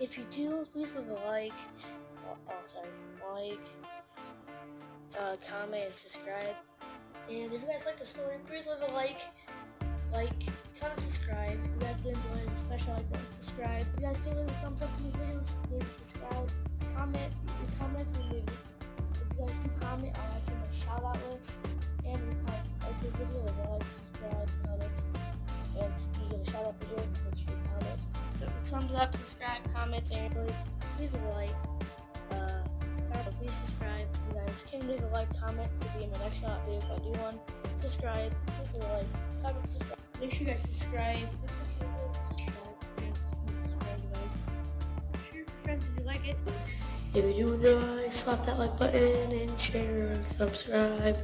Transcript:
If you do, please leave a like. Oh, oh sorry, like, uh, comment, and subscribe. And if you guys like the story, please leave a like, like, comment, subscribe. If you guys do enjoy it, special like button, subscribe. If you guys can leave a thumbs up for these videos, maybe subscribe, comment, you comment for me. If you guys do comment, I'll add you my shout out list. And thumbs up, subscribe, comment, and like, please leave a like. Uh, please subscribe. You guys can leave a like, comment to be in my next shout out video if I do one. Subscribe, please leave a like, comment, subscribe. Make sure you guys subscribe. It. If you do enjoy, slap that like button and share and subscribe.